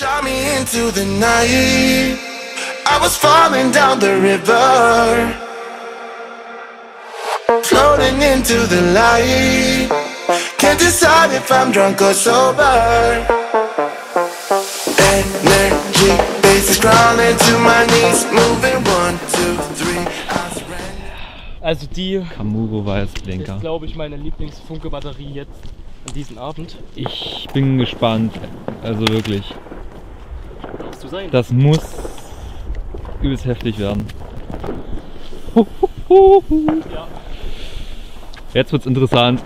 Shot me into the night. I was falling down the river. Floating into the light. Can't decide if I'm drunk or sober. Energy, bases crawling to my knees. Moving one, two, three. Also die Kamuro Weißblinker. ist, glaube ich, meine Lieblingsfunke-Batterie jetzt an diesem Abend. Ich bin gespannt. Also wirklich. Du sein? Das muss übelst heftig werden. Jetzt wird's interessant.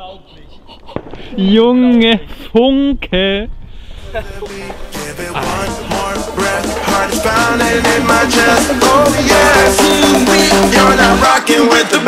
Unglaublich. Junge Funke! Give